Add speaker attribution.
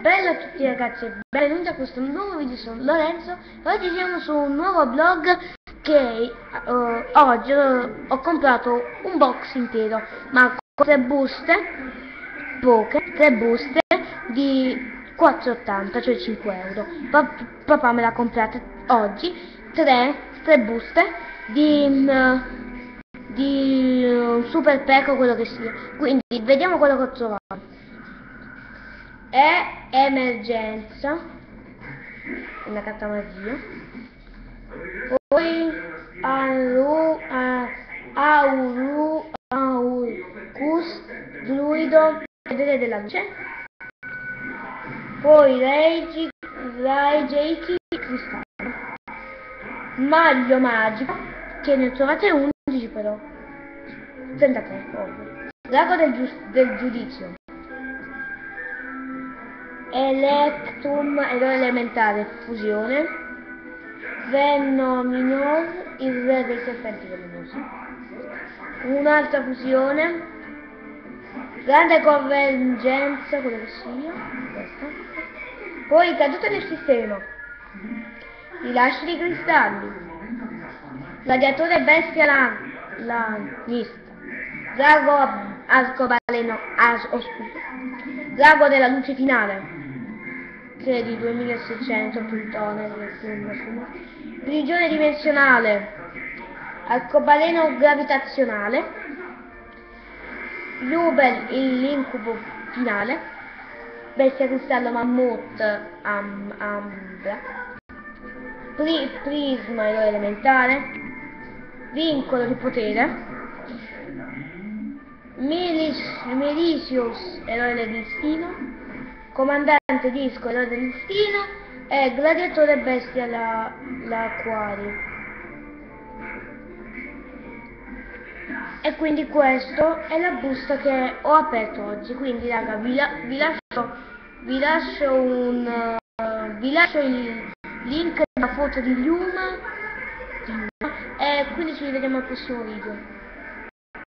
Speaker 1: Bella a tutti ragazzi e benvenuti a questo nuovo video, sono Lorenzo. Oggi siamo su un nuovo vlog che uh, oggi uh, ho comprato un box intero Ma con tre buste, poche, tre buste di 4,80 cioè 5 euro. Pa Papà me l'ha comprata oggi, tre, tre buste di... Uh, di uh, super peco quello che sia. Quindi vediamo quello che ho trovato è emergenza. Una carta magia. Poi auru, auru, aurus druido vedere della luce. Poi Reiki Reiki cristallo maglio magico che ne trovate 11 però. 33 ovvio. Lago del, del giudizio Electrum elementare, fusione, Venominos, il re dei serpenti velenosi, un'altra fusione, grande convergenza, quello che sia, questa. poi caduta del sistema, rilascio di cristalli, gladiatore bestia lanista, drago arcobaleno, as, oh, drago della luce finale, che di 2600 Plutone prigione dimensionale arcobaleno gravitazionale Jubel l'incubo finale bestia cristallo mammut am, ambra. Pri, prisma eroe elementare vincolo di potere Milis, Milisius eroe del destino comandante disco eroe del destino e gladiatore bestia la, l'acquario e quindi questo è la busta che ho aperto oggi. Quindi raga vi, la, vi lascio vi lascio un uh, vi lascio il link della foto di Luma. E quindi ci vediamo al prossimo video